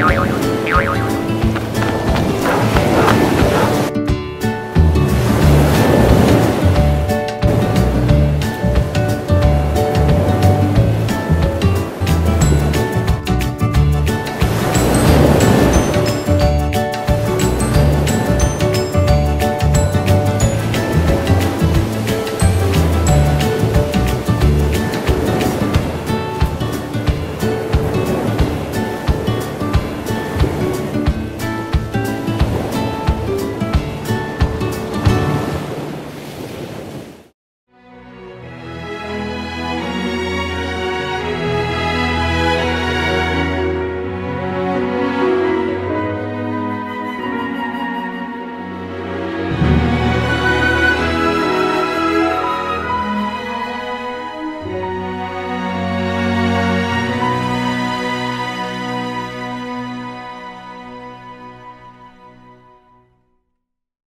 よいよいよ